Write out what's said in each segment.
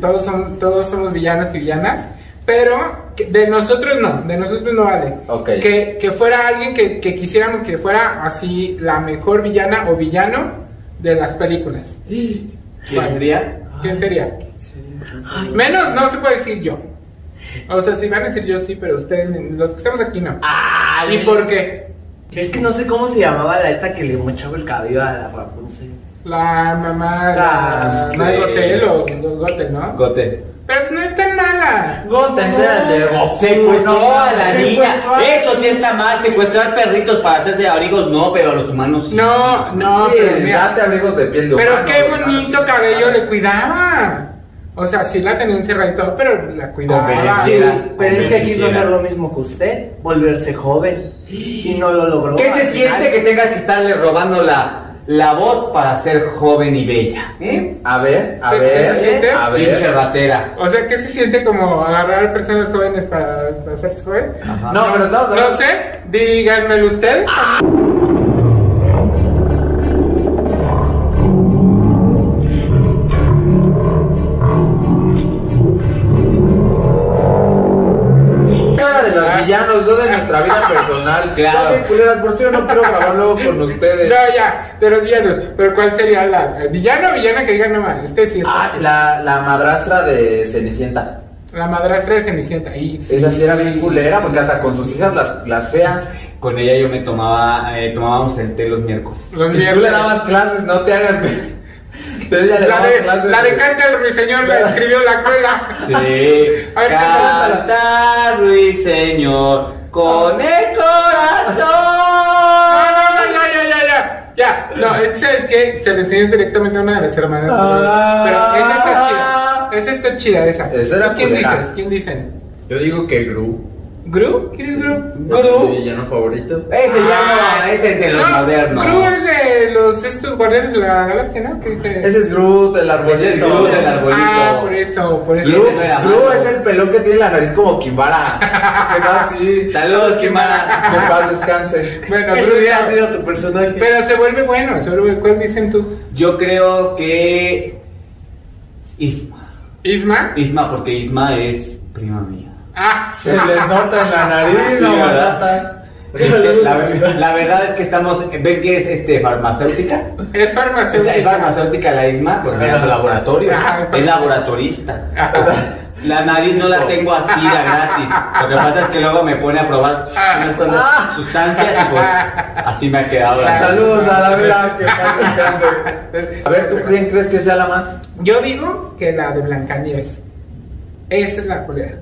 todos, son, todos somos villanos y villanas, pero que- de nosotros no, de nosotros no vale. Ok. Que, que fuera alguien que, que quisiéramos que fuera así la mejor villana o villano de las películas. ¿Quién ¿Cuál? sería? ¿Quién sería? Menos no se puede decir yo. O sea, si van a decir yo sí, pero ustedes, los que estamos aquí no. Ah, ¿Y por qué? Es que no sé cómo se llamaba la esta que le mochaba el cabello a la Rapunzel. La mamá, la. Gotel o Gotel, ¿no? Gote. Pero no es tan mala. De Goku. Secuestró a la niña. Eso sí está mal. Secuestrar perritos para hacerse abrigos, no, pero a los humanos sí. No, no, Sí, pero mira, date abrigos de piel de Pero humano, qué hermano, bonito cabello le cuidaba. O sea, sí la tenía encerrada y todo, pero la cuidaba. Sí. Pero es que quiso hacer lo mismo que usted, volverse joven. Y no lo logró. ¿Qué se siente que tengas que estarle robando la, la voz para ser joven y bella? ¿Eh? A ver, a ¿Qué- qué se ver, siente? a Pinche ver. ratera. O sea, ¿qué se siente como agarrar personas jóvenes para hacerse joven? No, pero estamos No hablando. sé, díganmelo ustedes. Habla los no de nuestra vida personal. Claro. Son bien culeras, por si yo no quiero grabar luego con ustedes. No, ya, de los villanos. Pero ¿cuál sería la el villano o villana que digan nomás? Este sí es Ah, la, la madrastra de Cenicienta. la madrastra de Cenicienta. Ahí, sí. Esa sí era bien culera, porque hasta con sus hijas las, las feas. Con ella yo me tomaba, eh, tomábamos el té los miércoles. Los si tú miércoles. le dabas clases, no te hagas. Entonces La de, clases. la de Canta el Ruiseñor la escribió la cola. Sí. Ver. Canta, Ruiseñor, con el No, corazón. no, no, ya, ya, ya, ya. Ya, no, es que sabes que se le enseñas directamente a una de las hermanas. Ah. pero esa está chida. Esa está chida, esa. Esa era ¿Tú ¿Quién dices? ¿Quién dicen? Yo digo que Gru. ¿Gru? ¿Quién es Gru? Gru. Mi villano favorito. Ese ya Ah, ese es de los no, modernos. Gru es de los estos guardianes de la galaxia, ¿no? ¿Qué dice? Ese es Groot, el arbolito. Ese es Groot, el arbolito. Ah, por eso, por eso. Gru, Gru es el pelón que tiene la nariz como Kimbara. que así. Saludos, Kimara. Que paz descanse. Bueno, Eso Gru ya- sido tu personaje. Pero se vuelve bueno, se vuelve ¿Cuál dicen tú? Yo creo que Isma. ¿Isma? Isma, porque Isma es prima mía. Ah, Se les nota en la nariz, Sí, no la, la verdad es que estamos, ven que es este farmacéutica. es Es, farmacéutica. es farmacéutica la Isma, porque su laboratorio. Ajá. Es laboratorista. Ajá. La nariz no la tengo así de gratis. Lo que pasa es que luego me pone a probar unas cuantas sustancias y pues así me ha quedado. la- Saludos a la vera, que descanse. A ver, ¿tú quién crees que sea la más? Yo digo que la de Blancanieves. Esa es la culera.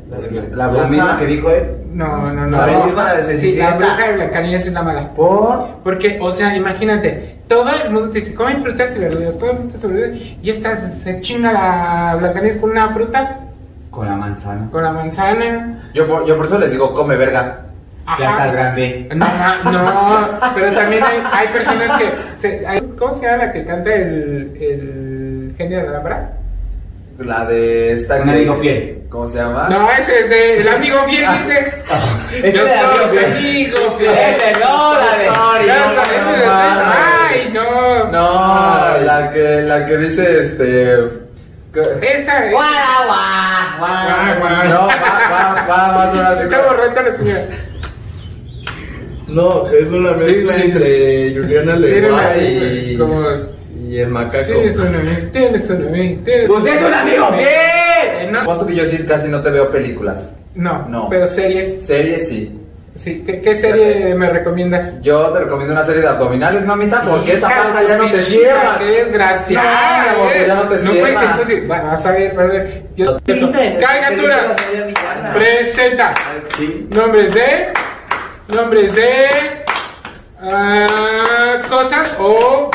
La La misma que dijo él. No, no, no. La no. de Sí, la bruja de Blancanieves es la mala. ¿Por? Porque, o sea, imagínate, todo el mundo te dice, comen frutas y verduras, comen frutas y verduras, y esta se chinga la Blancanieves con una fruta, Con la manzana. con la manzana. Yo, por- yo por eso les digo, come verga. Está grande. No, no, pero también hay, hay personas que. se- hay- ¿Cómo se llama la que canta el, el genio de la lámpara? La de esta amigo fiel. ¿Cómo se llama? No, ese es de El amigo fiel, dice. Ese Yo soy Fiel. amigo fiel. Ese no, la de. Ay, no. No, la que, la que dice este. Esa es. Guau, guau, guau, guau. No, va, va, va, va a sonar así. Está borracha la señora. No, es una mezcla entre Juliana ahí, y, y el macaco. Tienes un amigo, tienes un amigo, tienes Pues es un amigo fiel. Eh, no, ¿Cuánto que yo sí casi no te veo películas? no, No. pero series. Series sí. Sí, ¿qué, qué serie me recomiendas? Yo te recomiendo una serie de abdominales, mamita, porque esa de ya no te cierra. Qué desgraciada. No, porque ya no te No puedes cierra. decir, bueno, vas a ver, vas a ver. Yo- Caricaturas. Presenta. Sí. Nombres de. Nombres de. ah, cosas o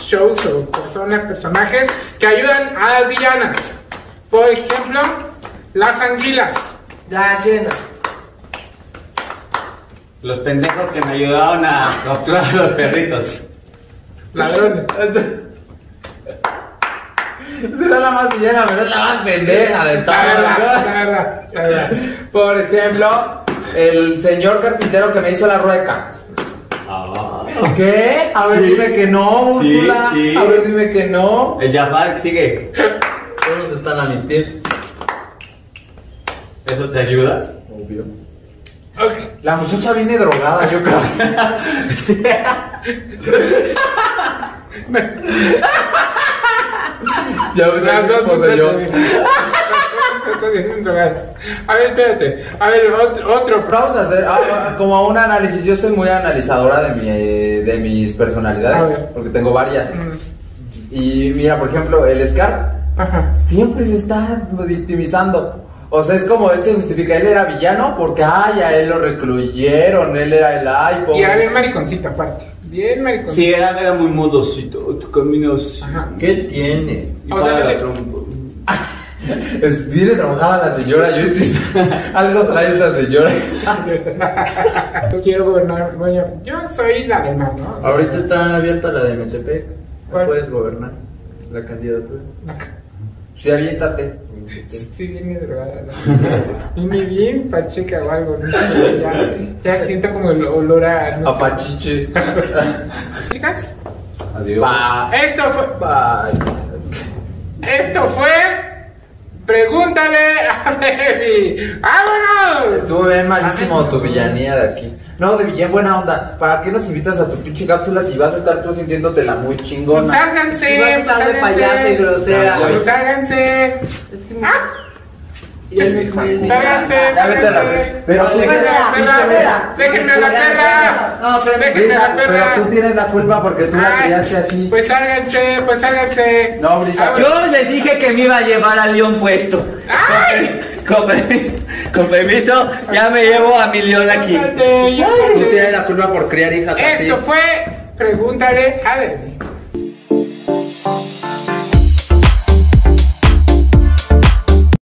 shows o personas, personajes que ayudan a las villanas. Por ejemplo, las anguilas. La llena. Los pendejos que me ayudaron a capturar a los perritos. Ladrones. Será la más villana, pero es la más pendeja de La verdad, todas. la verdad, la verdad. Por ejemplo, el señor carpintero que me hizo la rueca. ¿Qué? A ver, Sí. dime que no, Sí, Úrsula. sí. A ver, dime que no. El Jafar sigue. Todos están a mis pies. ¿Eso te ayuda? Obvio. Ok. La muchacha viene drogada, yo creo. ya ves, Las dos muchachas. A ver, espérate. A ver, otro. otro. Vamos a hacer ah, como un análisis. Yo soy muy analizadora de, mi, de mis personalidades, porque tengo varias. Mm, Y mira, por ejemplo, el Scar Ajá. siempre se está victimizando. O sea, es como él se justifica, él era villano porque, ay, a él lo recluyeron, él era el ay, Y era bien pobre. mariconcita, aparte. Bien mariconcita. Sí, era, era muy modosito. Tu camino. ¿Qué tiene? Y O para sea, la Viene trabajada la señora, yo algo trae esta señora. Yo quiero gobernar. Bueno, yo soy la del mal, ¿no? O sea, Ahorita está abierta la de Metepec. ¿Cuál? Puedes gobernar la candidatura. Sí, aviéntate. Sí, viene drogada. ¿no? Viene bien pacheca o algo. ¿no? Ya, ya siento como el olor a. No sé. Apachiche. Chicas, Adiós. Pa- esto fue. pa- Esto fue. Pregúntale a Baby. ¡Vámonos! Estuvo bien malísimo tu villanía de aquí. No, de villán buena onda. ¿Para qué nos invitas a tu pinche cápsula si vas a estar tú sintiéndotela muy Pues chingona? sálganse, Si vas a estar de payasa y grosera. Pues sálganse. Es que me- ¡Ah! Y él me come Sálganse, Ya vete a la sálganse. Pero tú Déjenme a la perra. perra. Déjenme a la perra. No, Déjenme a la Brisa, pero perra. tú tienes la culpa porque tú la criaste así. Pues sálganse, pues sálganse. No, Brisa. Yo les dije que me iba a llevar al león puesto. ¡Ay! Con, per- con permiso, ya me llevo a mi león aquí. Ya Tú tienes la culpa por criar hijas así. Esto fue Pregúntale a Debbie.